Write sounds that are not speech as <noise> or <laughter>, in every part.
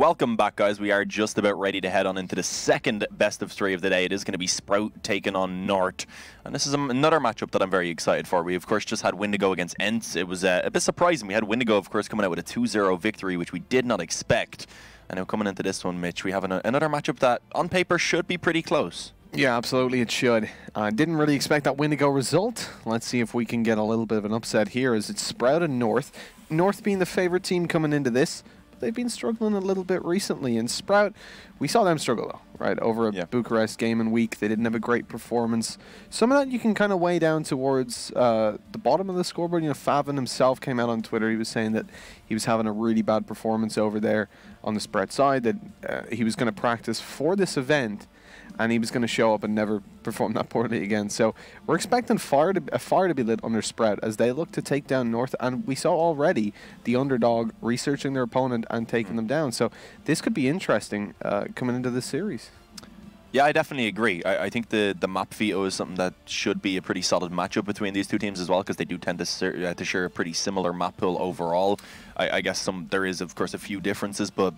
Welcome back, guys. We are just about ready to head on into the second best of three of the day. It is going to be Sprout taking on North. And this is another matchup that I'm very excited for. We, of course, just had Windigo against ENCE. It was uh, a bit surprising. We had Windigo, of course, coming out with a 2-0 victory, which we did not expect. And now coming into this one, Mitch, we have an, another matchup that, on paper, should be pretty close. Yeah, absolutely, it should. I uh, didn't really expect that Windigo result. Let's see if we can get a little bit of an upset here as it's Sprout and North. North being the favorite team coming into this they've been struggling a little bit recently. And Sprout, we saw them struggle though, right? Over a yeah. Bucharest Gaming Week, they didn't have a great performance. Some of that you can kind of weigh down towards uh, the bottom of the scoreboard. You know, Faven himself came out on Twitter. He was saying that he was having a really bad performance over there on the Sprout side. That uh, he was going to practice for this event and he was going to show up and never perform that poorly again. So we're expecting fire to, a fire to be lit under Sprout as they look to take down North. And we saw already the underdog researching their opponent and taking them down. So this could be interesting uh, coming into this series. Yeah, I definitely agree. I, I, think the, the map veto is something that should be a pretty solid matchup between these two teams as well, because they do tend to, uh, to share a pretty similar map pool overall. I, I, guess some there is, of course, a few differences, but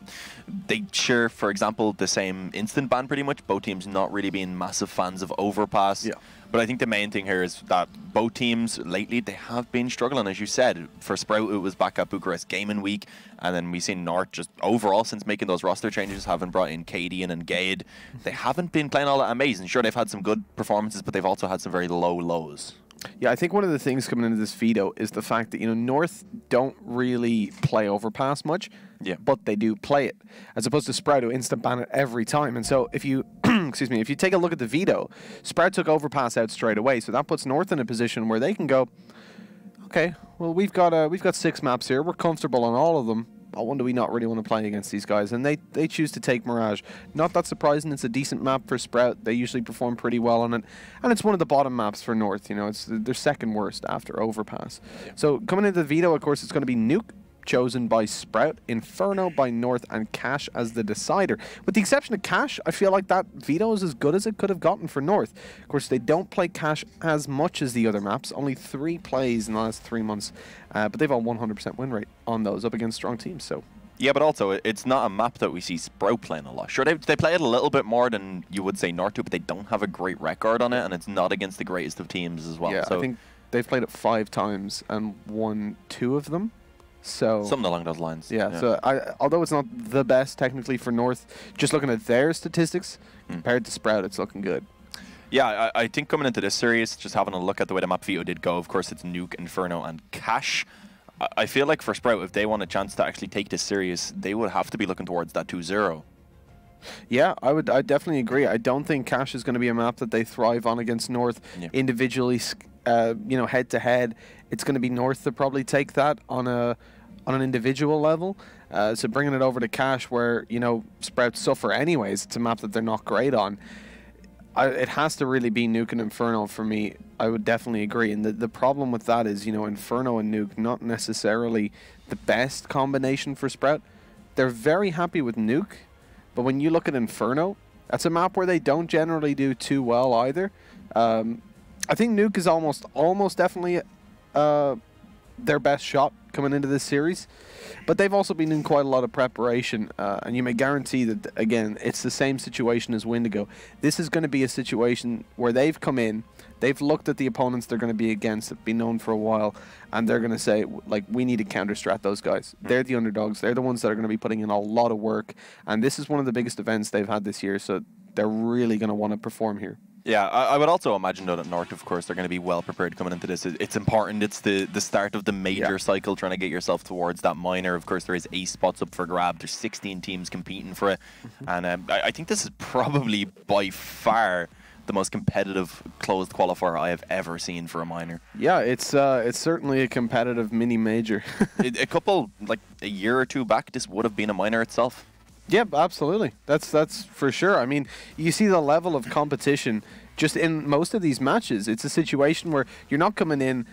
they share, for example, the same instant ban pretty much. Both teams not really being massive fans of Overpass. Yeah. But I think the main thing here is that both teams lately they have been struggling, as you said. For Sprout, it was back at Bucharest Gaming Week, and then we've seen North just overall since making those roster changes, having brought in Cadian and Gade. They haven't been playing all that amazing. Sure, they've had some good performances, but they've also had some very low lows. Yeah, I think one of the things coming into this veto is the fact that you know North don't really play overpass much, yeah, but they do play it as opposed to Sprout who instant ban it every time. And so if you <clears throat> excuse me, if you take a look at the veto, Sprout took overpass out straight away, so that puts North in a position where they can go, okay, well we've got uh, we've got six maps here, we're comfortable on all of them oh, when do we not really want to play against these guys? And they, they choose to take Mirage. Not that surprising. It's a decent map for Sprout. They usually perform pretty well on it. And it's one of the bottom maps for North. You know, it's their second worst after Overpass. Yeah. So coming into the veto, of course, it's going to be Nuke, chosen by Sprout, Inferno by North, and Cache as the decider. With the exception of Cache, I feel like that veto is as good as it could have gotten for North. Of course, they don't play Cache as much as the other maps, only three plays in the last three months, uh, but they've a 100% win rate on those up against strong teams, so... Yeah, but also, it's not a map that we see Sprout playing a lot. Sure, they, they play it a little bit more than you would say North do, but they don't have a great record on it, and it's not against the greatest of teams as well. Yeah, so I think they've played it five times and won two of them. So something along those lines. Yeah. yeah. So I, although it's not the best technically for North, just looking at their statistics mm. compared to Sprout, it's looking good. Yeah, I, I, think coming into this series, just having a look at the way the map veto did go, of course, it's Nuke, Inferno, and Cache. I, I feel like for Sprout, if they want a chance to actually take this series, they would have to be looking towards that 2-0. Yeah, I would. I definitely agree. I don't think Cache is going to be a map that they thrive on against North yeah. individually. Uh, you know, head to head, it's going to be North to probably take that on a on an individual level. Uh, so bringing it over to Cache, where you know Sprouts suffer anyways, it's a map that they're not great on. I, it has to really be Nuke and Inferno for me. I would definitely agree. And the, the problem with that is, you know, Inferno and Nuke, not necessarily the best combination for Sprout. They're very happy with Nuke, but when you look at Inferno, that's a map where they don't generally do too well either. Um, I think Nuke is almost, almost definitely uh, their best shot coming into this series. But they've also been in quite a lot of preparation, uh, and you may guarantee that, again, it's the same situation as Windigo. This is going to be a situation where they've come in, they've looked at the opponents they're going to be against, that have been known for a while, and they're going to say, like, we need to counter strat those guys. Mm. They're the underdogs. They're the ones that are going to be putting in a lot of work, and this is one of the biggest events they've had this year, so they're really going to want to perform here. Yeah, I, I, would also imagine that North, of course, they're going to be well prepared coming into this. It's important. It's the the start of the major yeah. cycle, trying to get yourself towards that minor. Of course, there is eight spots up for grab. There's 16 teams competing for it, mm-hmm. and um, I, I think this is probably by far the most competitive closed qualifier I have ever seen for a minor. Yeah, it's uh, it's certainly a competitive mini major. <laughs> a couple like a year or two back, this would have been a minor itself. Yep, absolutely. That's that's for sure. I mean, you see the level of competition just in most of these matches. It's a situation where you're not coming in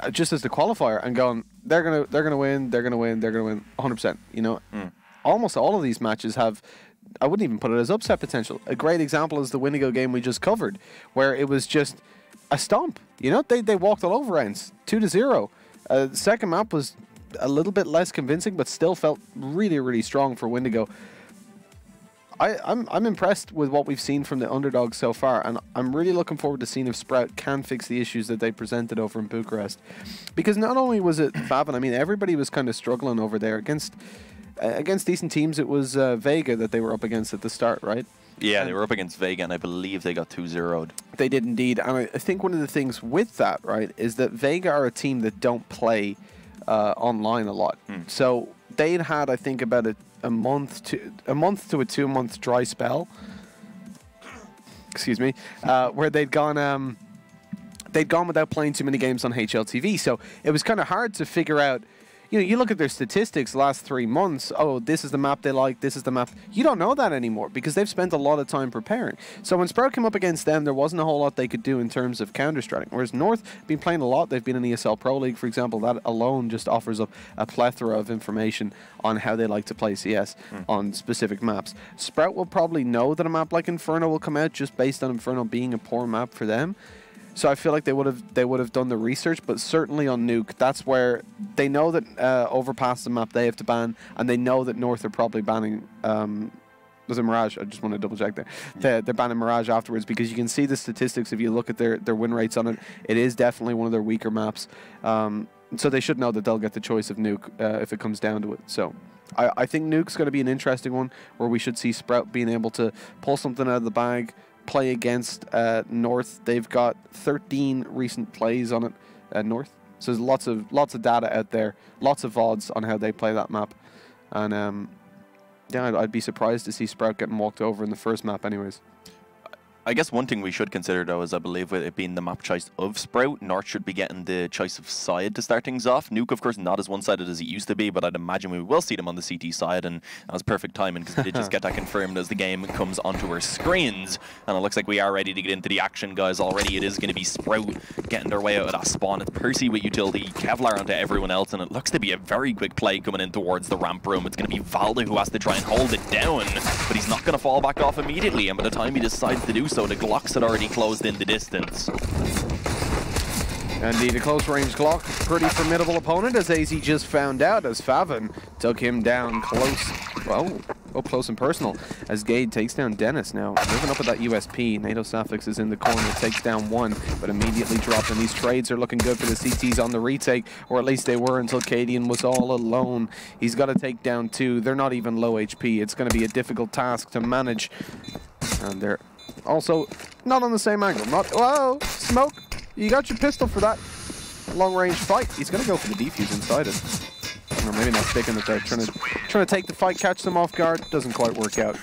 uh, just as the qualifier and going, they're gonna they're gonna win, they're gonna win, they're gonna win 100. percent You know, mm. almost all of these matches have. I wouldn't even put it as upset potential. A great example is the Windigo game we just covered, where it was just a stomp. You know, they, they walked all over ENCE, two to zero. Uh, the second map was a little bit less convincing, but still felt really, really strong for Windigo. I, I'm, I'm impressed with what we've seen from the underdogs so far, and I'm really looking forward to seeing if Sprout can fix the issues that they presented over in Bucharest. Because not only was it <coughs> Faven, I mean, everybody was kind of struggling over there against uh, against decent teams. It was uh, Vega that they were up against at the start, right? Yeah, they were up against Vega, and I believe they got 2 0 They did indeed. And I, I think one of the things with that, right, is that Vega are a team that don't play uh, online a lot. Hmm. So they'd had, I think, about a, a month to a month to a two month dry spell. Excuse me, uh, where they'd gone. Um, they'd gone without playing too many games on HLTV, so it was kind of hard to figure out you know, you look at their statistics last three months. Oh, this is the map they like. This is the map. You don't know that anymore because they've spent a lot of time preparing. So when Sprout came up against them, there wasn't a whole lot they could do in terms of counter strategy. Whereas North been playing a lot. They've been in ESL Pro League, for example. That alone just offers up a plethora of information on how they like to play CS mm. on specific maps. Sprout will probably know that a map like Inferno will come out just based on Inferno being a poor map for them. So I feel like they would have they would have done the research, but certainly on Nuke, that's where they know that uh, Overpass the map they have to ban, and they know that North are probably banning. Um, was it Mirage? I just want to double check there. They're, they're, banning Mirage afterwards because you can see the statistics if you look at their, their win rates on it. It is definitely one of their weaker maps. Um, so they should know that they'll get the choice of Nuke uh, if it comes down to it. So I, I think Nuke's going to be an interesting one where we should see Sprout being able to pull something out of the bag, play against uh, North. They've got 13 recent plays on it uh, North. So there's lots of lots of data out there, lots of odds on how they play that map, and um, yeah, I'd, I'd be surprised to see Sprout getting walked over in the first map, anyways. I guess one thing we should consider though is I believe with it being the map choice of Sprout, North should be getting the choice of side to start things off. Nuke, of course, not as one-sided as it used to be, but I'd imagine we will see them on the CT side, and that was perfect timing because we did just <laughs> get that confirmed as the game comes onto our screens. And it looks like we are ready to get into the action, guys. Already it is going to be Sprout getting their way out of that spawn. It's Percy with utility, Kevlar onto everyone else, and it looks to be a very quick play coming in towards the ramp room. It's going to be Valde who has to try and hold it down, but he's not going to fall back off immediately, and by the time he decides to do so, the Glocks had already closed in the distance. Indeed, a close range Glock. Pretty formidable opponent, as AZ just found out, as Faven took him down close. Well, up close and personal, as Gade takes down Dennis now. Moving up with that USP, NATO Suffix is in the corner, takes down one, but immediately dropped, and these trades are looking good for the CTs on the retake, or at least they were until Cadian was all alone. He's got to take down two. They're not even low HP. It's going to be a difficult task to manage, and they're also, not on the same angle. Not whoa, smoke. You got your pistol for that long range fight. He's gonna go for the defuse inside it. Or maybe not sticking it there. Trying to trying to take the fight, catch them off guard. Doesn't quite work out.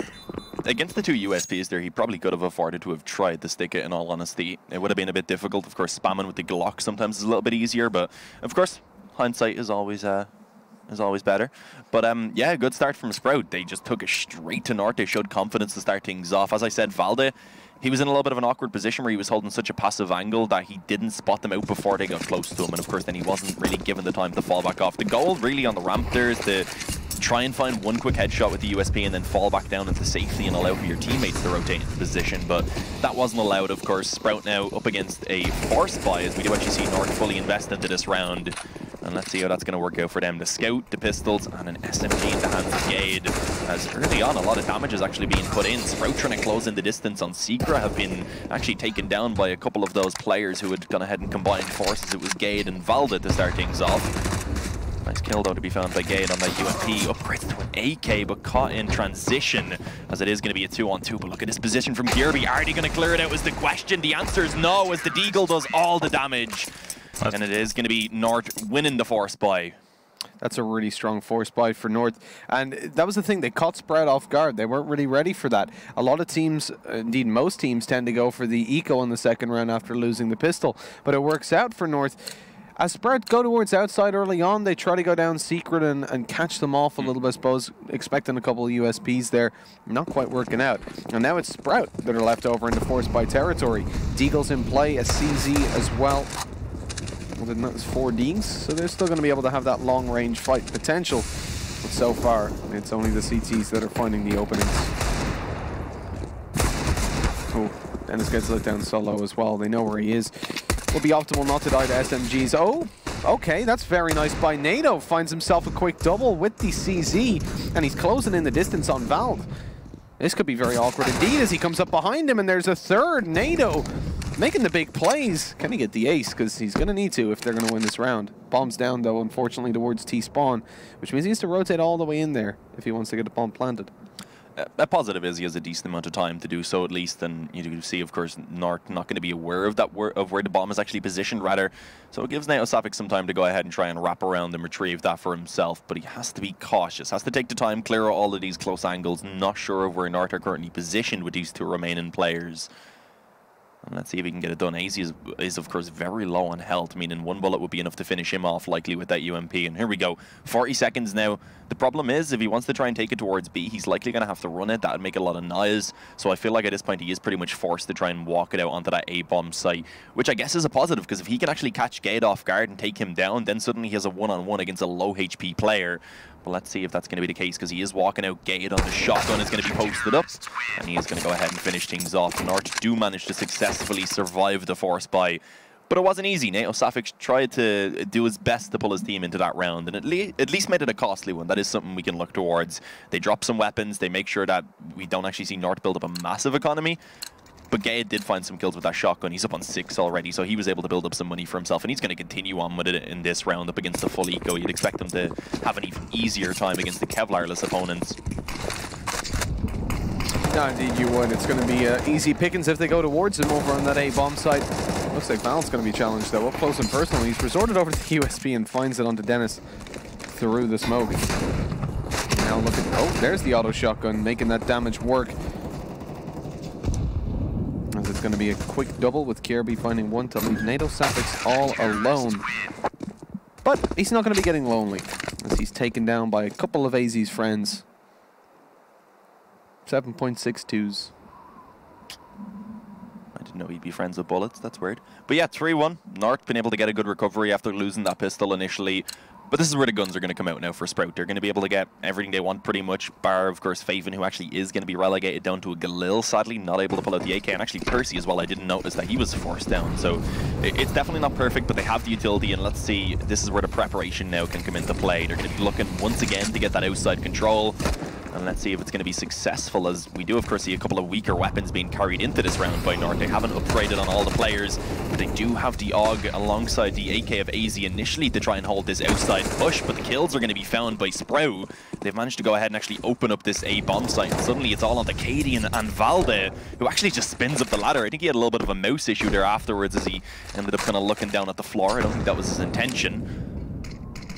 Against the two USPs there, he probably could have afforded to have tried to stick it, in all honesty. It would have been a bit difficult. Of course, spamming with the Glock sometimes is a little bit easier, but of course, hindsight is always uh, is always better. But um, yeah, good start from Sprout. They just took it straight to North. They showed confidence to start things off. As I said, Valde, he was in a little bit of an awkward position where he was holding such a passive angle that he didn't spot them out before they got close to him. And of course, then he wasn't really given the time to fall back off. The goal really on the ramp there is to try and find one quick headshot with the USP and then fall back down into safety and allow for your teammates to rotate into position. But that wasn't allowed, of course. Sprout now up against a force buy as we do actually see North fully invest into this round. And let's see how that's going to work out for them. The Scout, the Pistols, and an SMG in the hands of Gade. As early on, a lot of damage is actually being put in. Sprout trying to close in the distance on Secret have been actually taken down by a couple of those players who had gone ahead and combined forces. It was Gade and Valde to start things off. Nice kill though to be found by Gade on that UMP. Upgrades to an AK, but caught in transition as it is going to be a two on two. But look at this position from Kjaerbye. Are they going to clear it out was the question. The answer is no as the Deagle does all the damage. That's and it is going to be North winning the force buy. That's a really strong force buy for North. And that was the thing, they caught Sprout off guard. They weren't really ready for that. A lot of teams, indeed most teams, tend to go for the eco in the second round after losing the pistol. But it works out for North. As Sprout go towards outside early on, they try to go down secret and, and catch them off a little bit, I suppose, expecting a couple of USPs there. Not quite working out. And now it's Sprout that are left over in the force buy territory. Deagle's in play, a CZ as well well, then four Ds, so they're still going to be able to have that long-range fight potential. But so far, it's only the CTs that are finding the openings. Oh, Dennis gets let down solo as well. They know where he is. Will be optimal not to die to SMGs. Oh, Okay, that's very nice by NATO. Finds himself a quick double with the CZ, and he's closing in the distance on Valde. This could be very awkward indeed as he comes up behind him, and there's a third NATO making the big plays. Can he get the ace? Because he's going to need to if they're going to win this round. Bombs down, though, unfortunately, towards T-spawn, which means he has to rotate all the way in there if he wants to get a bomb planted uh, a positive is he has a decent amount of time to do so at least, and you do see, of course, North not going to be aware of that of where the bomb is actually positioned, rather. So it gives Neosaphic some time to go ahead and try and wrap around and retrieve that for himself, but he has to be cautious, has to take the time, clear all of these close angles, not sure of where North are currently positioned with these two remaining players. And let's see if he can get it done. AZ is, is, of course, very low on health, meaning one bullet would be enough to finish him off, likely with that UMP. And here we go. 40 seconds now. The problem is, if he wants to try and take it towards B, he's likely going to have to run it. That would make a lot of noise. So I feel like at this point, he is pretty much forced to try and walk it out onto that A-bomb site, which I guess is a positive, because if he can actually catch Gade off guard and take him down, then suddenly he has a one-on-one -on -one against a low HP player. But let's see if that's going to be the case because he is walking out gated on the shotgun. is going to be posted up. And he is going to go ahead and finish things off. And Arch do manage to successfully survive the force buy. But it wasn't easy. Neosaphic tried to do his best to pull his team into that round, and at, le at least made it a costly one. That is something we can look towards. They drop some weapons. They make sure that we don't actually see North build up a massive economy. But Gade did find some kills with that shotgun. He's up on six already, so he was able to build up some money for himself, and he's going to continue on with it in this round up against the full eco. You'd expect him to have an even easier time against the Kevlarless opponents. No, indeed you would. It's going to be uh, easy pickings if they go towards him over on that A-bomb site. Looks like Val's going to be challenged, though, up close and personal. He's resorted over to the <laughs> USP and finds it onto Dennis through the smoke. Now look at... Oh, there's the auto shotgun, making that damage work as it's going to be a quick double with Kjaerbye finding one to leave NATO Neosaphic all alone. But he's not going to be getting lonely as he's taken down by a couple of AZ's friends. 7.62s. I didn't know he'd be friends with bullets. That's weird. But yeah, 3-1. North been able to get a good recovery after losing that pistol initially. But this is where the guns are going to come out now for Sprout. They're going to be able to get everything they want pretty much, bar, of course, Faven, who actually is going to be relegated down to a Galil, sadly, not able to pull out the AK. And actually Percy as well, I didn't notice that he was forced down. So it's definitely not perfect, but they have the utility. And let's see, this is where the preparation now can come into play. They're going to be looking once again to get that outside control. And let's see if it's going to be successful, as we do, of course, see a couple of weaker weapons being carried into this round by North. They haven't upgraded on all the players, but they do have the AUG alongside the AK of AZ initially to try and hold this outside push, but the kills are going to be found by Sprout. They've managed to go ahead and actually open up this A-bomb site, and suddenly it's all on the Cadian and Valde, who actually just spins up the ladder. I think he had a little bit of a mouse issue there afterwards as he ended up kind of looking down at the floor. I don't think that was his intention.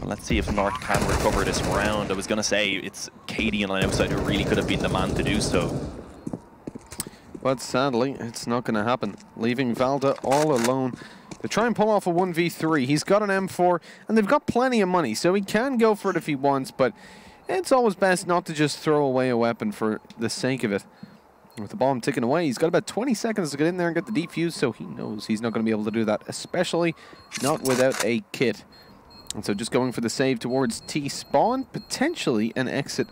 Let's see if North can recover this round. I was going to say it's Cadian on the outside who really could have been the man to do so. But sadly, it's not going to happen. Leaving Valde all alone to try and pull off a 1v3. He's got an M4, and they've got plenty of money, so he can go for it if he wants, but it's always best not to just throw away a weapon for the sake of it. With the bomb ticking away, he's got about 20 seconds to get in there and get the defuse, so he knows he's not going to be able to do that, especially not without a kit. And so just going for the save towards T-spawn, potentially an exit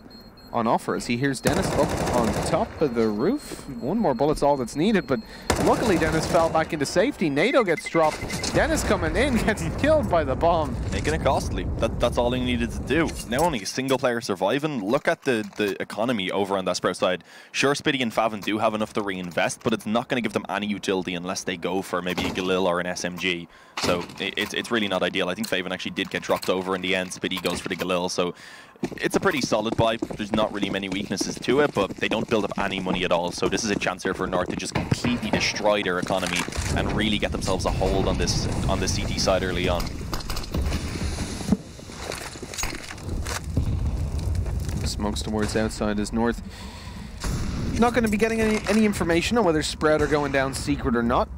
on offer as he hears Dennis up on top of the roof. One more bullet's all that's needed, but luckily Dennis fell back into safety. NATO gets dropped. Dennis coming in <laughs> gets killed by the bomb. Making it costly. That, that's all he needed to do. Now only a single player surviving. Look at the, the economy over on that Sprout side. Sure, Spiidi and Faven do have enough to reinvest, but it's not going to give them any utility unless they go for maybe a Galil or an SMG. So it, it's, it's really not ideal. I think Faven actually did get dropped over in the end. Spiidi goes for the Galil, so it's a pretty solid buy. There's not really many weaknesses to it, but they don't build up any money at all. So this is a chance here for North to just completely destroy their economy and really get themselves a hold on this on the CT side early on. Smokes towards outside is North not going to be getting any, any information on whether Spread are going down secret or not.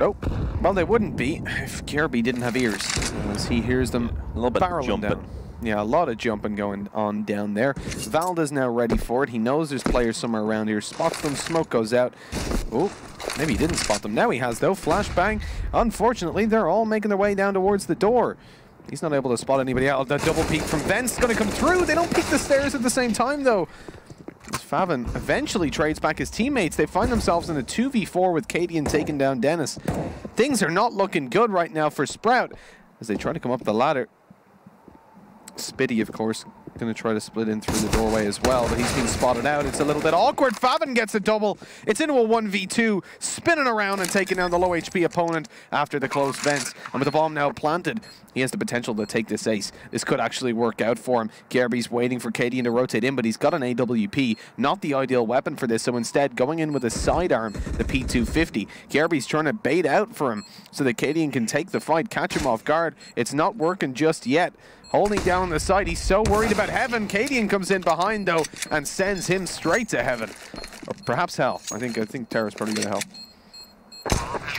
Oh, well, they wouldn't be if Kjaerbye didn't have ears, as he hears them a little bit jumping. Down. Yeah, a lot of jumping going on down there. Valde's now ready for it. He knows there's players somewhere around here. Spots them. Smoke goes out. Oh, maybe he didn't spot them. Now he has, though. Flashbang. Unfortunately, they're all making their way down towards the door. He's not able to spot anybody out. The double peek from Vent's going to come through. They don't peek the stairs at the same time, though. Faven eventually trades back his teammates, they find themselves in a 2v4 with Cadian taking down Dennis. Things are not looking good right now for Sprout. as they try to come up the ladder. Spiidi, of course, going to try to split in through the doorway as well, but he's been spotted out. It's a little bit awkward. Faven gets a double. It's into a 1v2, spinning around and taking down the low HP opponent after the close vents. And with the bomb now planted, he has the potential to take this ace. This could actually work out for him. Kjaerbye's waiting for Cadian to rotate in, but he's got an AWP. Not the ideal weapon for this, so instead going in with a sidearm, the P250. Kjaerbye's trying to bait out for him so that Cadian can take the fight, catch him off guard. It's not working just yet holding down the side. He's so worried about heaven. Cadian comes in behind though and sends him straight to heaven. Or perhaps hell. I think I think Terra's probably going to hell.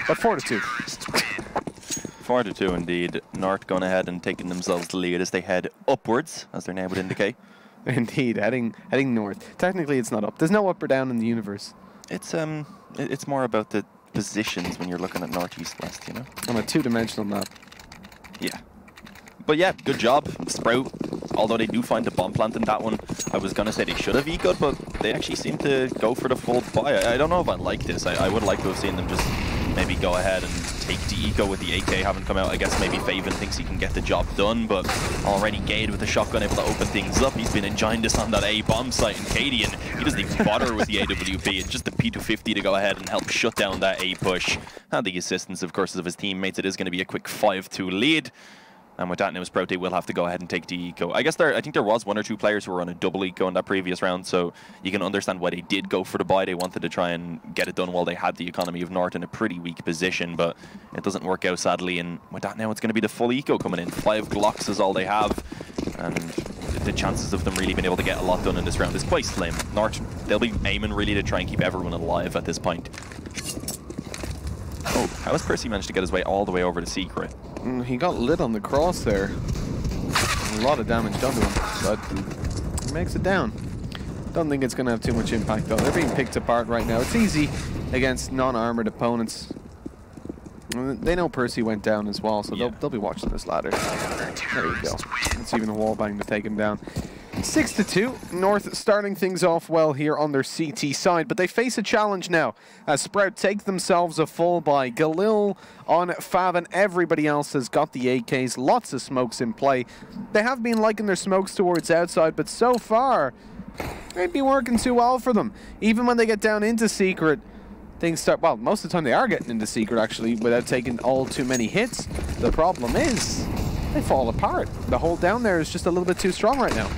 But four to two. four to two indeed. North going ahead and taking themselves the lead as they head upwards, as their name would indicate. <laughs> Indeed, heading heading north. Technically, it's not up. There's no up or down in the universe. It's um, it's more about the positions when you're looking at northeast west, you know. On a two-dimensional map. Yeah. But yeah, good job, Sprout. Although they do find the bomb plant in that one, I was gonna say they should have ecoed, but they actually seem to go for the full buy. I, I don't know if I like this. I, I, would like to have seen them just maybe go ahead and take the eco with the AK having come out. I guess maybe Faven thinks he can get the job done, but already Gade with the shotgun able to open things up. He's been enjoying this on that A bomb site, and Cadian, he doesn't even bother with the AWP. It's just the P250 to go ahead and help shut down that A push. And the assistance, of course, of his teammates. It is going to be a quick 5-2 lead. And with that news, Prote will have to go ahead and take the eco. I guess there, I think there was one or two players who were on a double eco in that previous round, so you can understand why they did go for the buy. They wanted to try and get it done while they had the economy of North in a pretty weak position, but it doesn't work out sadly. And with that now, it's going to be the full eco coming in. Five Glocks is all they have, and the chances of them really being able to get a lot done in this round is quite slim. North, they'll be aiming really to try and keep everyone alive at this point. Oh, how has Percy managed to get his way all the way over to Secret? Mm, he got lit on the cross there. A lot of damage done to him, but he makes it down. Don't think it's going to have too much impact though. They're being picked apart right now. It's easy against non-armored opponents. They know Percy went down as well, so yeah. they'll, they'll be watching this ladder. There you go. It's even a wall bang to take him down. 6 to 2. North starting things off well here on their CT side, but they face a challenge now as Sprout take themselves a full by Galil on Fav, and everybody else has got the AKs. Lots of smokes in play. They have been liking their smokes towards outside, but so far, they'd be working too well for them. Even when they get down into Secret, things start, well, most of the time they are getting into Secret, actually, without taking all too many hits. The problem is, they fall apart. The hold down there is just a little bit too strong right now.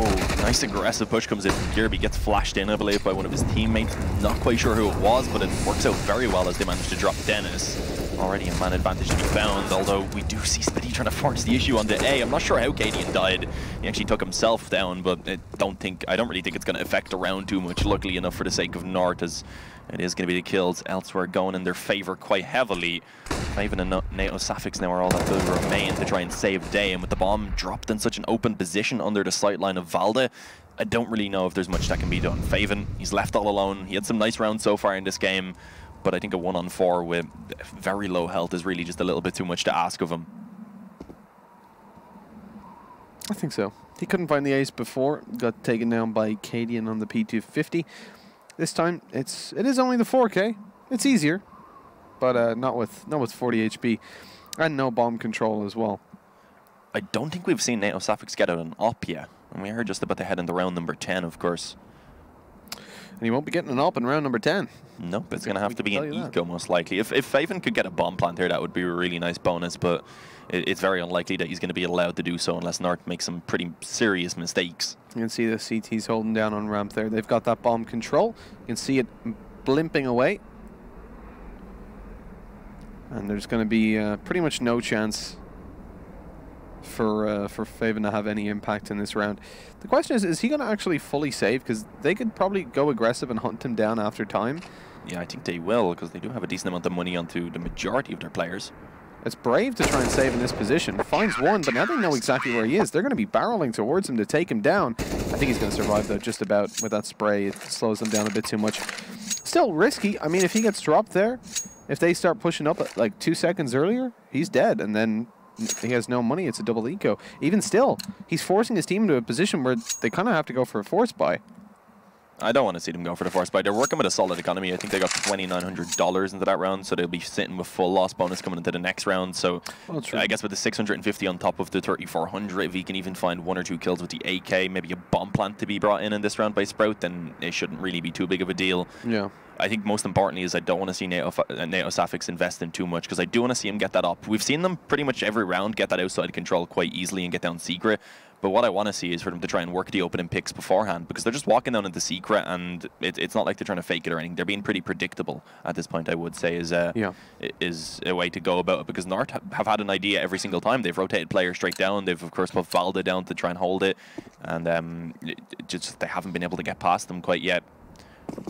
Oh, nice aggressive push comes in. Kjaerbye gets flashed in, I believe, by one of his teammates. Not quite sure who it was, but it works out very well as they manage to drop Dennis. Already a man advantage to be found, although we do see Spiidi trying to force the issue onto A. I'm not sure how Cadian died. He actually took himself down, but I don't think I don't really think it's going to affect around too much. Luckily enough for the sake of North, as it is going to be the kills elsewhere going in their favor quite heavily. Even and NATO Suffix now are all that will remain to try and save day. And with the bomb dropped in such an open position under the sight line of Valde, I don't really know if there's much that can be done. Faven, he's left all alone. He had some nice rounds so far in this game, but I think a one-on-four with very low health is really just a little bit too much to ask of him. I think so. He couldn't find the ace before, got taken down by Cadian on the P250. This time, it's it is only the 4K. It's easier, but uh, not with not with 40 HP, and no bomb control as well. I don't think we've seen NATO Suffix get out an op yet, and we are just about to head into round number 10, of course. And he won't be getting an op in round number 10. Nope, it's going to have to be an eco most likely. If, if Faven could get a bomb plant here, that would be a really nice bonus, but it's very unlikely that he's going to be allowed to do so unless North makes some pretty serious mistakes. You can see the CT's holding down on ramp there. They've got that bomb control. You can see it blimping away. And there's going to be uh, pretty much no chance for uh, for Faven to have any impact in this round. The question is, is he going to actually fully save? Because they could probably go aggressive and hunt him down after time. Yeah, I think they will, because they do have a decent amount of money onto the majority of their players. It's brave to try and save in this position. Finds one, but now they know exactly where he is. They're going to be barreling towards him to take him down. I think he's going to survive, though, just about with that spray. It slows them down a bit too much. Still risky. I mean, if he gets dropped there, if they start pushing up like two seconds earlier, he's dead. And then he has no money. It's a double eco. Even still, he's forcing his team into a position where they kind of have to go for a force buy. I don't want to see them go for the force buy. They're working with a solid economy. I think they got $2,900 into that round, so they'll be sitting with full loss bonus coming into the next round. So Well. I guess with the 650 on top of the 3,400, if he can even find one or two kills with the AK, maybe a bomb plant to be brought in in this round by Sprout, then it shouldn't really be too big of a deal. Yeah. I think most importantly is I don't want to see NATO, uh, NATO Safix invest in too much because I do want to see him get that up. We've seen them pretty much every round get that outside control quite easily and get down secret. But what I want to see is for them to try and work the opening picks beforehand because they're just walking down into secret and it, it's not like they're trying to fake it or anything. They're being pretty predictable at this point. I would say is uh, Yeah. is a way to go about it because North have had an idea every single time. They've rotated players straight down. They've of course put Valde down to try and hold it, and um, it just they haven't been able to get past them quite yet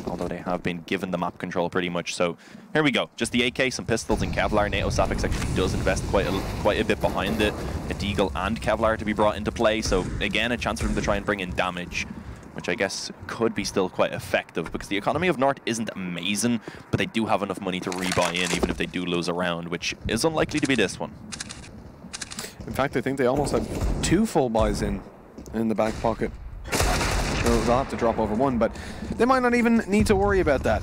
although they have been given the map control pretty much. So here we go. Just the AK, some pistols, and Kevlar. NATO Safix actually does invest quite a, quite a bit behind it. A Deagle and Kevlar to be brought into play. So again, a chance for them to try and bring in damage, which I guess could be still quite effective because the economy of North isn't amazing, but they do have enough money to rebuy in even if they do lose a round, which is unlikely to be this one. In fact, I think they almost have two full buys in in the back pocket. They'll have to drop over one, but they might not even need to worry about that.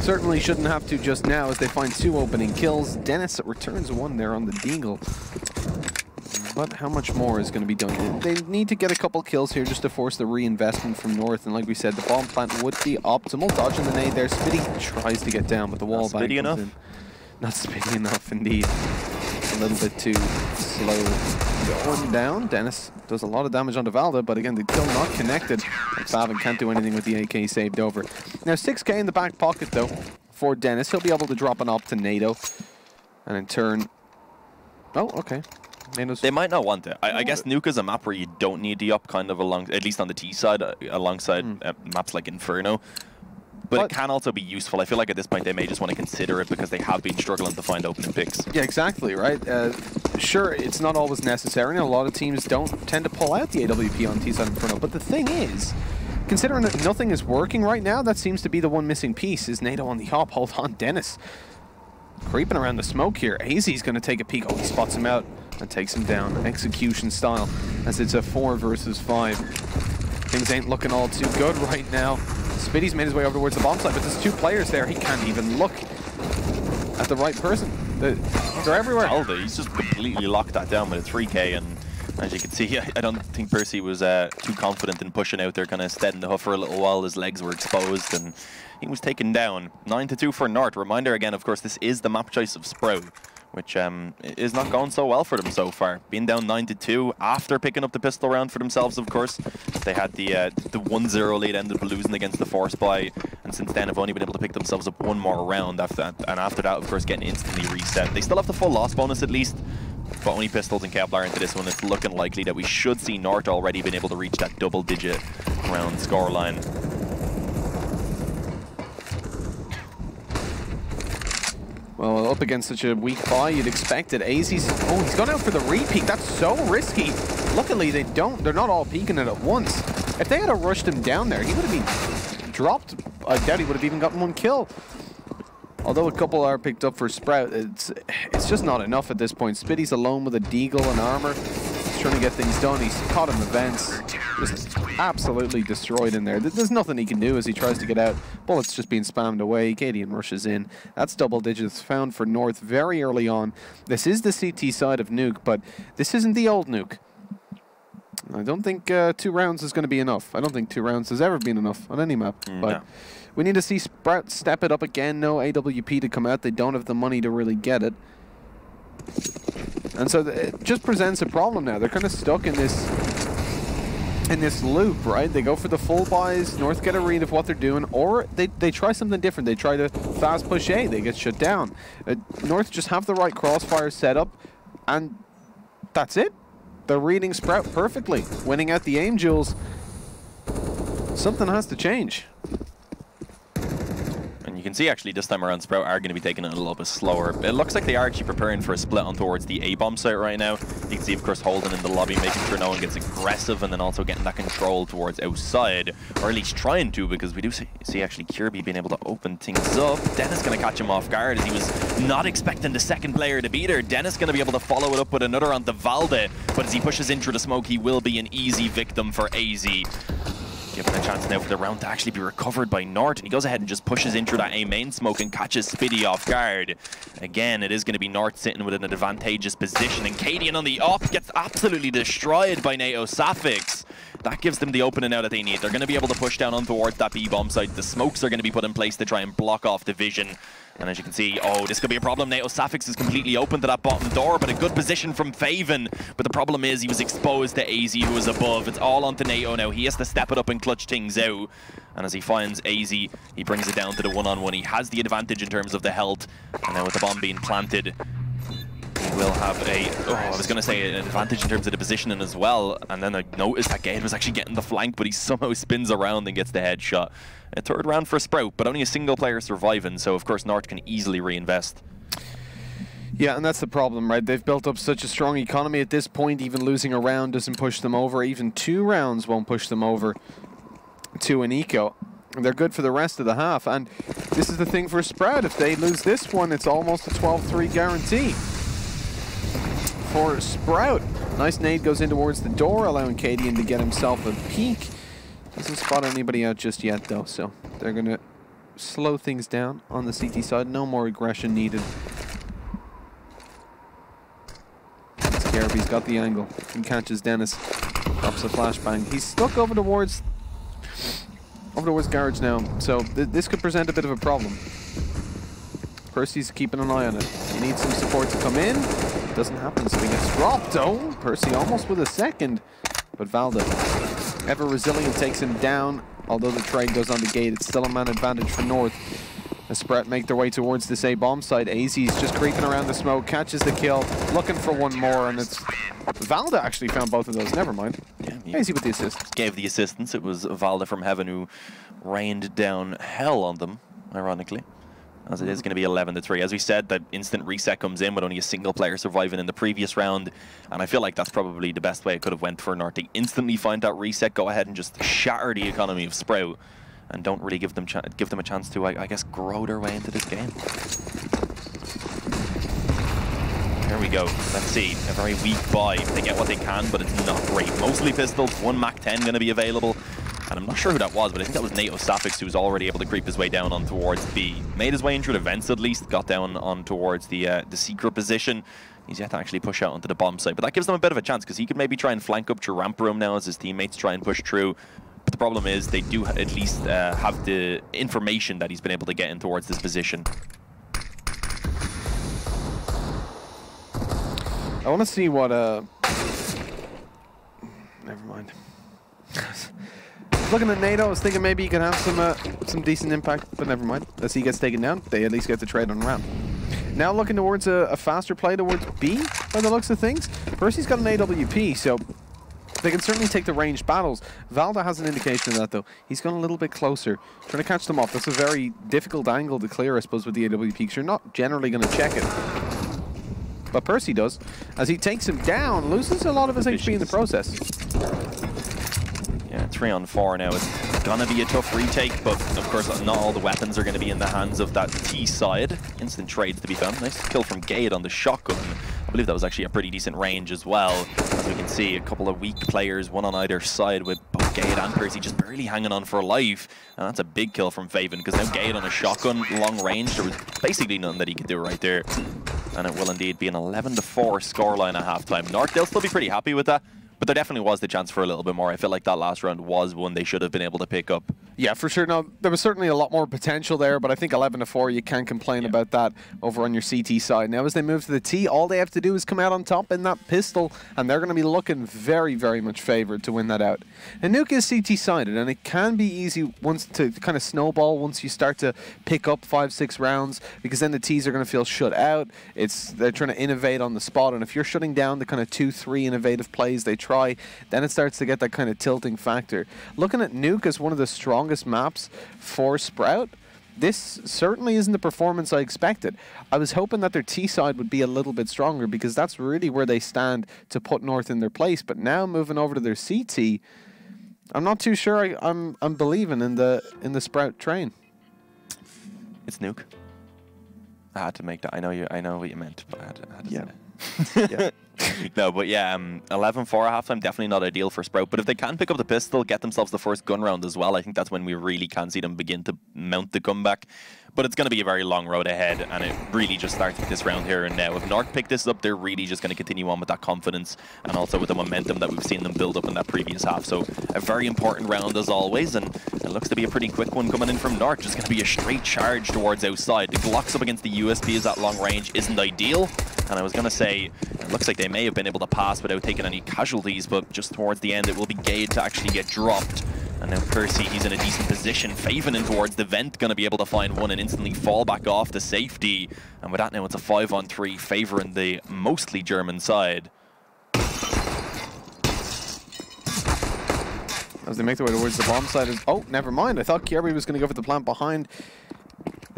Certainly shouldn't have to just now as they find two opening kills. Dennis returns one there on the Deagle. But how much more is going to be done? They need to get a couple kills here just to force the reinvestment from North. And like we said, the bomb plant would be optimal. Dodging the nade there. Spiidi tries to get down, but the wall spitty enough. in. Not spitty enough, indeed. A little bit too slow going down. Dennis does a lot of damage onto Valde, but again, the kill not connected. And Faven can't do anything with the AK saved over. Now, 6k in the back pocket, though, for Dennis. He'll be able to drop an op to NATO. And in turn... Oh, okay. NATO's... They might not want it. I, I guess Nuke is a map where you don't need the up kind of along, at least on the T side, uh, alongside uh, maps like Inferno. But, But- it can also be useful. I feel like at this point they may just want to consider it because they have been struggling to find opening picks. Yeah, exactly, right? Uh, sure, it's not always necessary, and a lot of teams don't tend to pull out the AWP on T-side Inferno. But the thing is, considering that nothing is working right now, that seems to be the one missing piece, is NATO on the hop. Hold on, Dennis. Creeping around the smoke here. AZ's going to take a peek. Oh, he spots him out and takes him down. Execution style, as it's a four versus five. Things ain't looking all too good right now. Spiidi's made his way over towards the bomb site, but there's two players there. He can't even look at the right person. The- They're everywhere. Valde, he's just completely locked that down with a 3k and as you can see, <laughs> I don't think Percy was uh, too confident in pushing out there, kind of stead in the hoof for a little while. His legs were exposed and he was taken down. 9 to 2 for North. Reminder again, of course, this is the map choice of Sprout, which um, is not going so well for them so far. Being down 9 to 2 after picking up the pistol round for themselves, of course. They had the uh, the 1-0 lead, ended up losing against the Force by, and since then have only been able to pick themselves up one more round after that. And after that, of course, getting instantly reset. They still have the full loss bonus at least, but only pistols and Kevlar into this one. It's looking likely that we should see North already been able to reach that double-digit round scoreline. Well, up against such a weak buy, you'd expect it. AZ's... Oh, he's gone out for the repeat. That's so risky. Luckily, they don't. They're not all peeking it at once. If they had rushed him down there, he would have been dropped. I doubt he would have even gotten one kill. Although a couple are picked up for Sprout, it's it's just not enough at this point. Spiidi's alone with a Deagle and armor. Trying to get things done. He's caught in the vents. Just absolutely destroyed in there. There's nothing he can do as he tries to get out. Bullets just being spammed away. Cadian rushes in. That's double digits found for North very early on. This is the CT side of Nuke, but this isn't the old Nuke. I don't think uh, two rounds is going to be enough. I don't think two rounds has ever been enough on any map. Mm, but no. we need to see Sprout step it up again. No AWP to come out. They don't have the money to really get it. And so it just presents a problem now. They're kind of stuck in this in this loop, right? They go for the full buys, North get a read of what they're doing, or they, they try something different. They try to fast push A, they get shut down. Uh, North just have the right crossfire set up, and that's it. They're reading Sprout perfectly, winning out the jewels. Something has to change. You can see actually this time around Sprout are going to be taking it a little bit slower. It looks like they are actually preparing for a split on towards the A-bomb site right now. You can see of course Holden in the lobby making sure no one gets aggressive and then also getting that control towards outside. Or at least trying to because we do see, actually Kjaerbye being able to open things up. Dennis going to catch him off guard as he was not expecting the second player to be there. Dennis going to be able to follow it up with another onto Valde. But as he pushes in through the smoke he will be an easy victim for AZ. Given a chance now for the round to actually be recovered by North, he goes ahead and just pushes in through that A main smoke and catches Spiidi off guard. Again, it is going to be North sitting with an advantageous position, and Cadian on the up gets absolutely destroyed by NATO Safix. That gives them the opening now that they need. They're going to be able to push down on towards that B-bomb site. The smokes are going to be put in place to try and block off the vision. And as you can see, oh, this could be a problem. NATO Safix is completely open to that bottom door, but a good position from Faven. But the problem is he was exposed to AZ, who was above. It's all onto NATO now. He has to step it up and clutch things out. And as he finds AZ, he brings it down to the one-on-one. -on -one. He has the advantage in terms of the health. And now with the bomb being planted, will have a, oh, I was going to say an advantage in terms of the positioning as well. And then I noticed that Gade was actually getting the flank, but he somehow spins around and gets the headshot. A third round for Sprout, but only a single player surviving, so of course North can easily reinvest. Yeah, and that's the problem, right? They've built up such a strong economy at this point, even losing a round doesn't push them over. Even two rounds won't push them over to an eco. They're good for the rest of the half, and this is the thing for Sprout. If they lose this one, it's almost a 12-3 guarantee for Sprout. Nice nade goes in towards the door, allowing Cadian to get himself a peek. Doesn't spot anybody out just yet, though, so they're going to slow things down on the CT side. No more aggression needed. Scarabby's got the angle and catches Dennis. Drops a flashbang. He's stuck over towards over towards Garage now, so th this could present a bit of a problem. Percy's keeping an eye on it. He needs some support to come in. Doesn't happen, so he gets dropped. Oh, Percy almost with a second. But Valde, ever resilient, takes him down. Although the trade goes on the gate, it's still a man advantage for North. As Sprout make their way towards this A-bomb site, AZ's just creeping around the smoke, catches the kill, looking for one more, and it's... Valde actually found both of those, never mind. Yeah, AZ with the assist. Gave the assistance, it was Valde from Heaven who rained down hell on them, ironically as it is going to be 11 to 3. As we said, that instant reset comes in with only a single player surviving in the previous round, and I feel like that's probably the best way it could have went for. They instantly find that reset, go ahead and just shatter the economy of Sprout, and don't really give them give them a chance to, I, I guess, grow their way into this game. There we go. Let's see. A very weak buy. They get what they can, but it's not great. Mostly pistols. One MAC-10 going to be available. And I'm not sure who that was, but I think that was NATO Safix who was already able to creep his way down on towards B. Made his way into the vents at least, got down on towards the uh, the secret position. He's yet to actually push out onto the bomb site, but that gives them a bit of a chance because he could maybe try and flank up to ramp room now as his teammates try and push through. But the problem is they do at least uh, have the information that he's been able to get in towards this position. I want to see what... Uh... Never mind. <laughs> looking at NATO, I was thinking maybe he could have some uh, some decent impact, but never mind. As he gets taken down, they at least get to trade on round. Now looking towards a, a, faster play towards B, by the looks of things. Percy's got an AWP, so they can certainly take the ranged battles. Valde has an indication of that, though. He's gone a little bit closer, trying to catch them off. That's a very difficult angle to clear, I suppose, with the AWP, because you're not generally going to check it. But Percy does, as he takes him down, loses a lot of his HP in the process. Yeah, three on four now. It's gonna be a tough retake, but of course not all the weapons are gonna be in the hands of that T side. Instant trades to be done. Nice kill from Gade on the shotgun. I believe that was actually a pretty decent range as well. As we can see, a couple of weak players, one on either side with both Gade and Percy just barely hanging on for life. And that's a big kill from Faven, because now Gade on a shotgun, long range, there was basically nothing that he could do right there. And it will indeed be an 11-4 scoreline at halftime. North, they'll still be pretty happy with that. But there definitely was the chance for a little bit more. I feel like that last round was one they should have been able to pick up. Yeah, for sure. Now, there was certainly a lot more potential there, but I think 11 to 4, you can't complain yeah. about that over on your CT side. Now, as they move to the T, all they have to do is come out on top in that pistol, and they're going to be looking very, very much favored to win that out. And Nuke is CT sided, and it can be easy once to kind of snowball once you start to pick up five, six rounds, because then the Ts are going to feel shut out. It's They're trying to innovate on the spot, and if you're shutting down the kind of two, three innovative plays they try, then it starts to get that kind of tilting factor. Looking at Nuke as one of the strongest maps for Sprout, this certainly isn't the performance I expected. I was hoping that their T side would be a little bit stronger because that's really where they stand to put North in their place. But now moving over to their CT, I'm not too sure I, am I'm, I'm believing in the in the Sprout train. It's Nuke. I had to make that. I know you. I know what you meant, but I had to. I had to yeah. <laughs> yeah. <laughs> no, but yeah, um, 11 4 at halftime, definitely not ideal for Sprout. But if they can pick up the pistol, get themselves the first gun round as well, I think that's when we really can see them begin to mount the comeback. But it's going to be a very long road ahead, and it really just starts with this round here and now. If North pick this up, they're really just going to continue on with that confidence and also with the momentum that we've seen them build up in that previous half. So a very important round as always, and it looks to be a pretty quick one coming in from North. Just going to be a straight charge towards outside. The Glocks up against the USPs at long range isn't ideal, and I was going to say, it looks like they may have been able to pass without taking any casualties, but just towards the end, it will be Gade to actually get dropped. And now Percy, he's in a decent position. Faven in towards the vent, going to be able to find one and instantly fall back off the safety. And with that now, it's a 5 on 3 favouring the mostly German side. As they make their way towards the bomb side. Oh, never mind. I thought Kjaerbye was going to go for the plant behind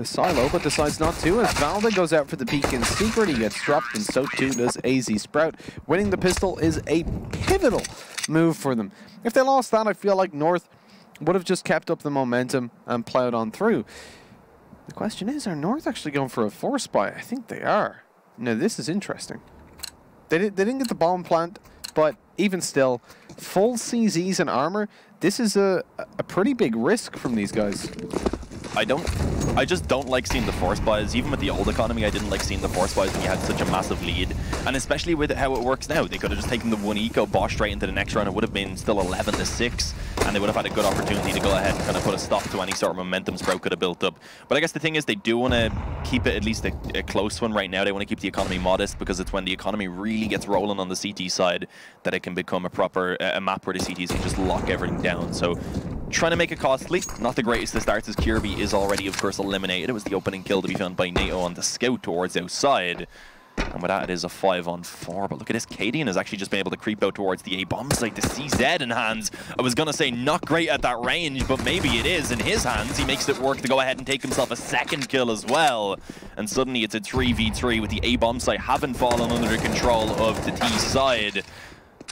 the silo, but decides not to as Valde goes out for the peek in secret. He gets dropped, and so too does AZ Sprout. Winning the pistol is a pivotal move for them. If they lost that, I feel like North would have just kept up the momentum and plowed on through. The question is, are North actually going for a force buy? I think they are. Now, this is interesting. They, did, they didn't get the bomb plant, but even still, full CZs and armor, this is a, a pretty big risk from these guys. I don't I just don't like seeing the force buys. Even with the old economy, I didn't like seeing the force buys when you had such a massive lead. And especially with how it works now. They could have just taken the one eco, boss straight into the next round. It would have been still 11 to 6. And they would have had a good opportunity to go ahead and kind of put a stop to any sort of momentum Sprout could have built up. But I guess the thing is, they do want to keep it at least a, a close one right now. They want to keep the economy modest because it's when the economy really gets rolling on the CT side that it can become a proper a map where the CTs can just lock everything down. So trying to make it costly. Not the greatest to start as Kjaerbye is already, of course, eliminated. It was the opening kill to be found by NATO on the scout towards outside. And with that, it is a 5 on 4. But look at this. Cadian has actually just been able to creep out towards the A-bomb site. The CZ in hands. I was going to say not great at that range, but maybe it is in his hands. He makes it work to go ahead and take himself a second kill as well. And suddenly it's a 3v3 with the A-bomb site having fallen under the control of the T side.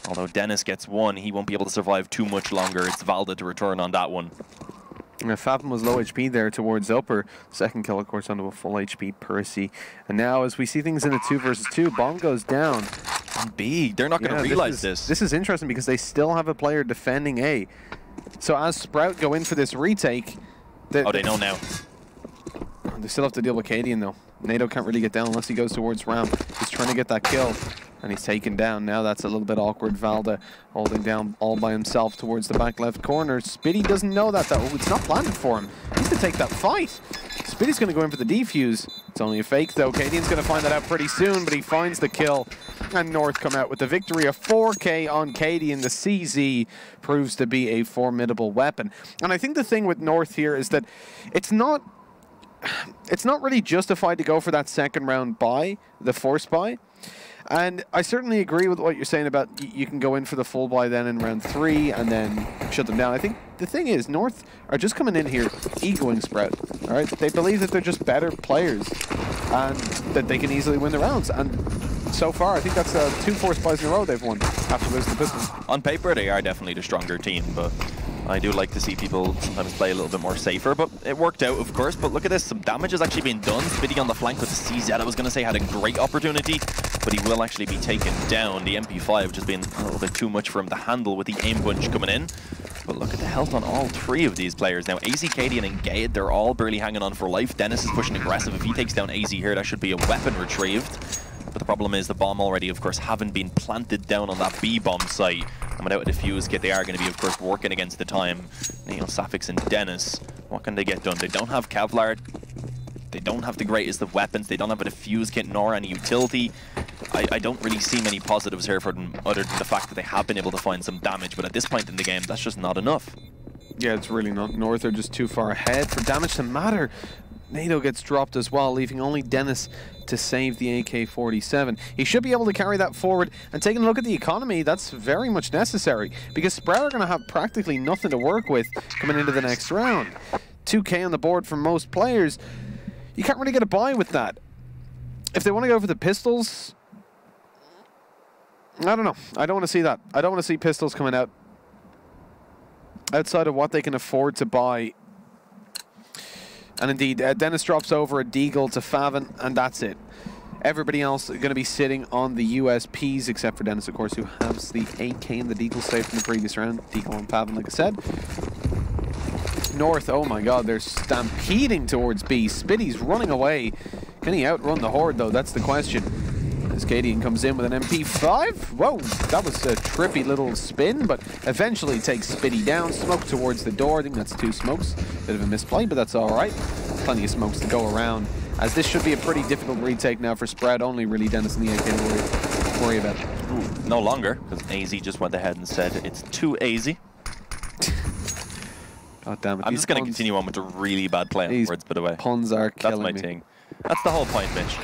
Although Dennis gets one, he won't be able to survive too much longer. It's Valde to return on that one. Yeah, Fathom was low HP there towards Upper. Second kill, of course, onto a full HP Percy. And now, as we see things in a two versus two, Bomb goes down. B, they're not going to yeah, realize this, this. This is interesting because they still have a player defending A. So as Sprout go in for this retake... oh, they know now. They still have to deal with Cadian, though. NATO can't really get down unless he goes towards Ram. He's trying to get that kill. And he's taken down. Now that's a little bit awkward. Valde holding down all by himself towards the back left corner. Spiidi doesn't know that, though. It's not planted for him. He needs to take that fight. Spiidi's going to go in for the defuse. It's only a fake, though. Cadian's going to find that out pretty soon, but he finds the kill. And North come out with the victory. A 4K on Cadian. The CZ proves to be a formidable weapon. And I think the thing with North here is that it's not it's not really justified to go for that second round buy, the force buy. And I certainly agree with what you're saying about you can go in for the full buy then in round three and then shut them down. I think the thing is, North are just coming in here egoing Sprout. All right, they believe that they're just better players and that they can easily win the rounds. And so far, I think that's uh, two force buys in a row they've won after losing the Pistons. On paper, they are definitely the stronger team, but I do like to see people sometimes play a little bit more safer, but it worked out, of course. But look at this, some damage has actually been done. Spiidi on the flank with the CZ, I was going to say, had a great opportunity, but he will actually be taken down. The MP5 just being a little bit too much for him to handle with the aim punch coming in. But look at the health on all three of these players. Now, aizy, Cadian, and Gade, they're all barely hanging on for life. Dennis is pushing aggressive. If he takes down aizy here, that should be a weapon retrieved. But the problem is the bomb already, of course, haven't been planted down on that B-bomb site. And without a defuse kit, they are going to be, of course, working against the time. You know, Safix and Dennis, what can they get done? They don't have Kevlar. They don't have the greatest of weapons. They don't have a defuse kit nor any utility. I, I, don't really see many positives here for them other than the fact that they have been able to find some damage. But at this point in the game, that's just not enough. Yeah, it's really not. North are just too far ahead for damage to matter. NATO gets dropped as well, leaving only Dennis to save the AK-47. He should be able to carry that forward, and taking a look at the economy, that's very much necessary, because Sprout are going to have practically nothing to work with coming into the next round. 2k on the board for most players. You can't really get a buy with that. If they want to go for the pistols, I don't know. I don't want to see that. I don't want to see pistols coming out outside of what they can afford to buy and indeed, uh, Dennis drops over a Deagle to Faven, and that's it. Everybody else going to be sitting on the USPs, except for Dennis, of course, who has the AK and the Deagle safe from the previous round. Deagle and Faven, like I said. North, oh my god, they're stampeding towards B. Spiidi's running away. Can he outrun the Horde, though? That's the question. As Cadian comes in with an MP5. Whoa, that was a trippy little spin, but eventually takes Spiidi down. Smoke towards the door. I think that's two smokes. Bit of a misplay, but that's all right. Plenty of smokes to go around. As this should be a pretty difficult retake now for Sprout. Only really Dennis and the AK to worry, worry about. Ooh, no longer, because aizy just went ahead and said it's too AZ. God damn it. I'm just going to continue on with the really bad play on words, by the way. Puns are killing That's my me. thing. That's the whole point, Mitch.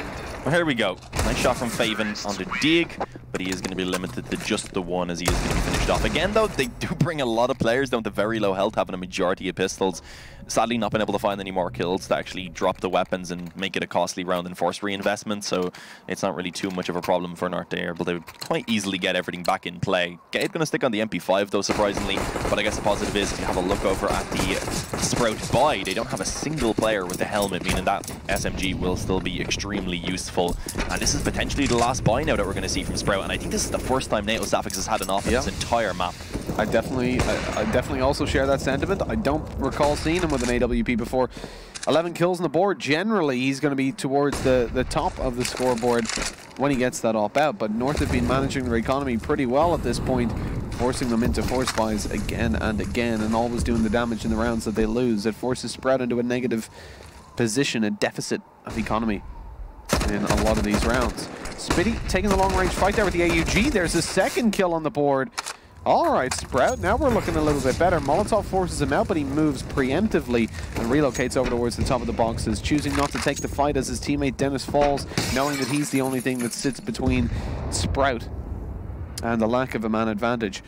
Well, here we go. Nice shot from Faven on the dig, but he is going to be limited to just the one as he is going to be finished off. Again, though, they do <laughs> bring a lot of players down to very low health, having a majority of pistols. Sadly, not been able to find any more kills to actually drop the weapons and make it a costly round and force reinvestment, so it's not really too much of a problem for North. They're able to quite easily get everything back in play. Gade going to stick on the MP5, though, surprisingly, but I guess the positive is if you have a look over at the Sprout buy, they don't have a single player with a helmet, meaning that SMG will still be extremely useful. And this is potentially the last buy now that we're going to see from Sprout, and I think this is the first time NATO Safix has had an off Yeah. this entire map. I definitely, I, I definitely also share that sentiment. I don't recall seeing him with an AWP before. 11 kills on the board. Generally, he's going to be towards the, the top of the scoreboard when he gets that op out. But North have been managing their economy pretty well at this point, forcing them into force buys again and again, and always doing the damage in the rounds that they lose. It forces Sprout into a negative position, a deficit of economy in a lot of these rounds. Spiidi taking the long range fight there with the AUG. There's a second kill on the board. All right, Sprout, now we're looking a little bit better. Molotov forces him out, but he moves preemptively and relocates over towards the top of the boxes, choosing not to take the fight as his teammate Dennis falls, knowing that he's the only thing that sits between Sprout and the lack of a man advantage.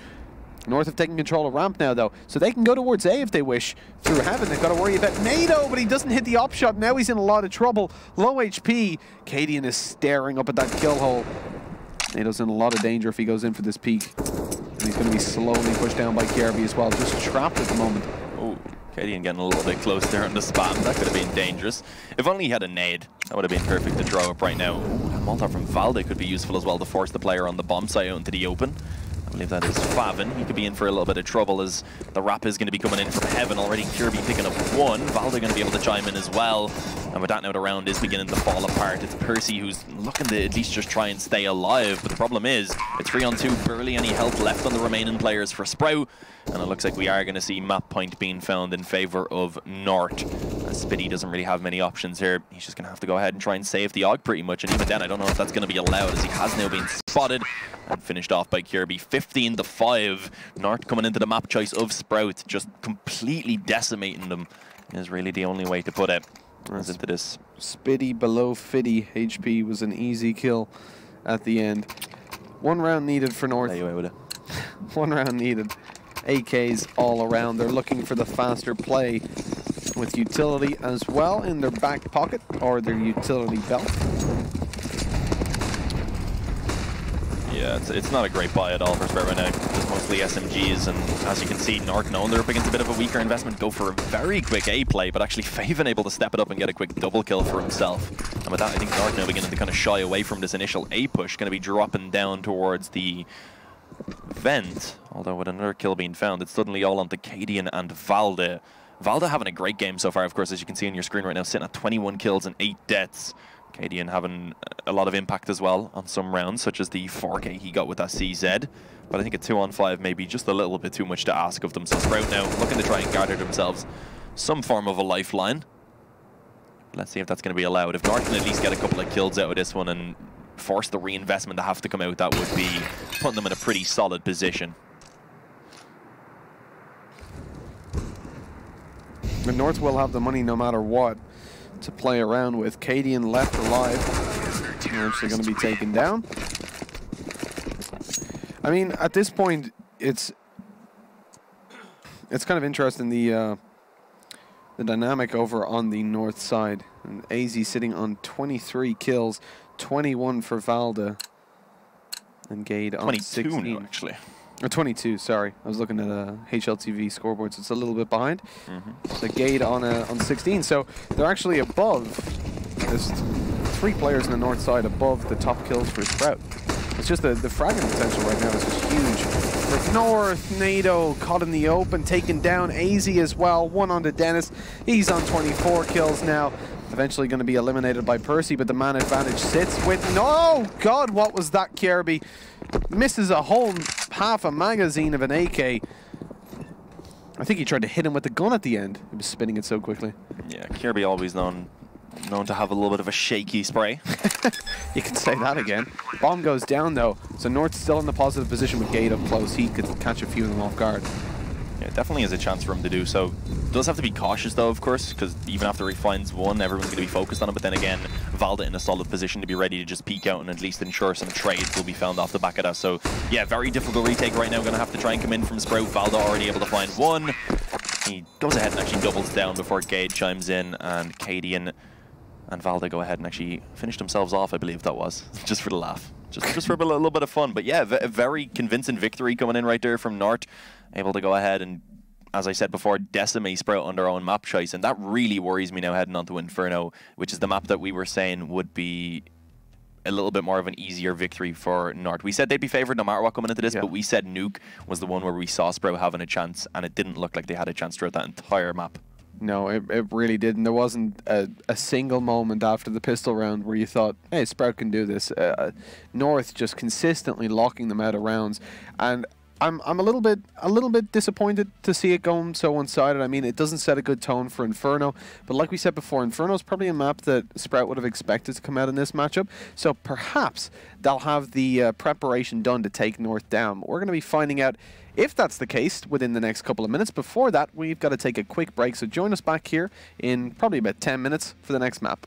North have taken control of ramp now, though, so they can go towards A if they wish through heaven. They've got to worry about NATO, but he doesn't hit the op shot. Now he's in a lot of trouble. Low HP. Cadian is staring up at that kill hole. NATO's in a lot of danger if he goes in for this peak. And he's going to be slowly pushed down by Kjaerbye as well, just trapped at the moment. Oh, Cadian getting a little bit close there on the spam. That could have been dangerous. If only he had a nade, that would have been perfect to draw up right now. Ooh, Molotov from Valde could be useful as well to force the player on the bomb site out into the open. I believe that is Faven. He could be in for a little bit of trouble as the rap is going to be coming in from heaven already. Kjaerbye picking up one. Valde going to be able to chime in as well. And with that now, the round is beginning to fall apart. It's Percy who's looking to at least just try and stay alive. But the problem is, it's 3 on 2, barely any health left on the remaining players for Sprout. And it looks like we are going to see map point being found in favor of North. As Spiidi doesn't really have many options here. He's just going to have to go ahead and try and save the AUG pretty much. And even then, I don't know if that's going to be allowed as he has now been spotted and finished off by Kjaerbye. 15 to 5. North coming into the map choice of Sprout, just completely decimating them is really the only way to put it. As into this. Spiidi below 50 HP was an easy kill at the end. One round needed for North. <laughs> One round needed. AKs all around. They're looking for the faster play with utility as well in their back pocket or their utility belt. Yeah, it's, it's not a great buy at all for now. Just mostly SMGs, and as you can see, North knowing they're up against a bit of a weaker investment, go for a very quick A play, but actually <laughs> Faven able to step it up and get a quick double kill for himself. And with that, I think North now beginning to kind of shy away from this initial A push, going to be dropping down towards the vent. Although with another kill being found, it's suddenly all onto Cadian and Valde. Valde having a great game so far, of course, as you can see on your screen right now, sitting at 21 kills and 8 deaths. Cadian having a lot of impact as well on some rounds, such as the 4K he got with that CZ. But I think a 2 on 5 may be just a little bit too much to ask of them. So Sprout now looking to try and gather themselves some form of a lifeline. Let's see if that's going to be allowed. If North can at least get a couple of kills out of this one and force the reinvestment to have to come out, that would be putting them in a pretty solid position. The North will have the money no matter what to play around with. Cadian left alive. They're actually going to be taken down. I mean, at this point, it's it's kind of interesting the uh, the dynamic over on the north side. And aizy sitting on 23 kills, 21 for Valde, and Gade on 22 16. now, actually. Or 22, sorry. I was looking at uh, a HLTV scoreboard, so it's a little bit behind. Mhm. The Gade on a, on 16, so they're actually above There's three players on the north side above the top kills for Sprout. It's just the, the fragging potential right now is just huge. For North, NATO caught in the open, taken down aizy as well. One on to Dennis. He's on 24 kills now. Eventually going to be eliminated by Percy, but the man advantage sits with... No! God, what was that, Kjaerbye? Misses a whole half a magazine of an AK. I think he tried to hit him with the gun at the end. He was spinning it so quickly. Yeah, Kjaerbye always known known to have a little bit of a shaky spray. <laughs> you can say that again. Bomb goes down though, so North's still in the positive position with Gade up close. He could catch a few of them off guard. Yeah, definitely is a chance for him to do so. Does have to be cautious though, of course, because even after he finds one, everyone's going to be focused on it. But then again, Valde in a solid position to be ready to just peek out and at least ensure some trades will be found off the back of that. So yeah, very difficult retake right now. Going to have to try and come in from Sprout. Valde already able to find one. He goes ahead and actually doubles down before Gade chimes in, and Cadian and Valde go ahead and actually finish themselves off, I believe that was, <laughs> just for the laugh. Just, just for a, little bit of fun. But yeah, a very convincing victory coming in right there from North. Able to go ahead and, as I said before, decimate Sprout on their own map choice. And that really worries me now heading onto Inferno, which is the map that we were saying would be a little bit more of an easier victory for North. We said they'd be favoured no matter what coming into this, yeah. but we said Nuke was the one where we saw Sprout having a chance, and it didn't look like they had a chance throughout that entire map. No, it, it really didn't. There wasn't a, a single moment after the pistol round where you thought, hey, Sprout can do this. Uh, North just consistently locking them out of rounds. And I'm I'm a little bit a little bit disappointed to see it going so one-sided. I mean, it doesn't set a good tone for Inferno, but like we said before, Inferno is probably a map that Sprout would have expected to come out in this matchup. So perhaps they'll have the uh, preparation done to take North down. We're going to be finding out if that's the case within the next couple of minutes. Before that, we've got to take a quick break. So join us back here in probably about 10 minutes for the next map.